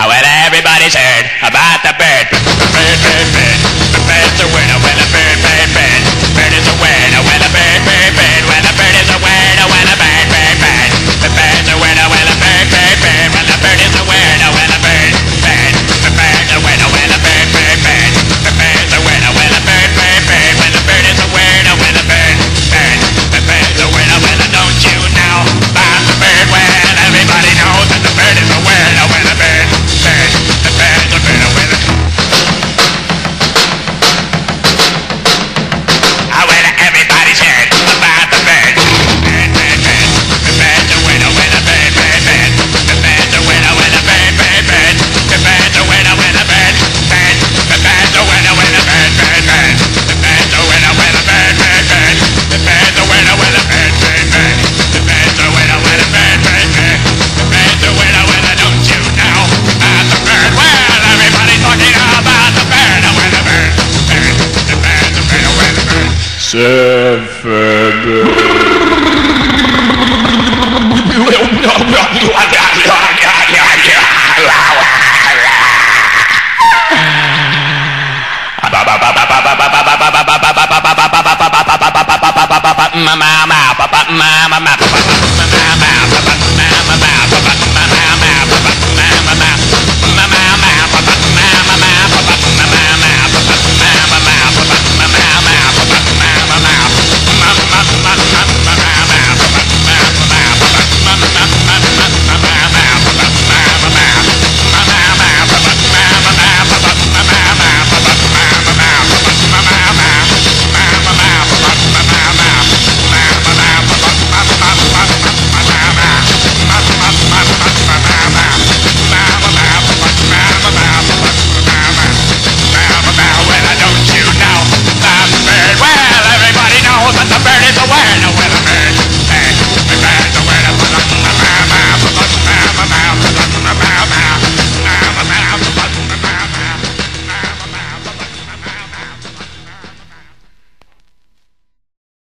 Well, everybody's heard about Mama, papa, mama, papa, mama,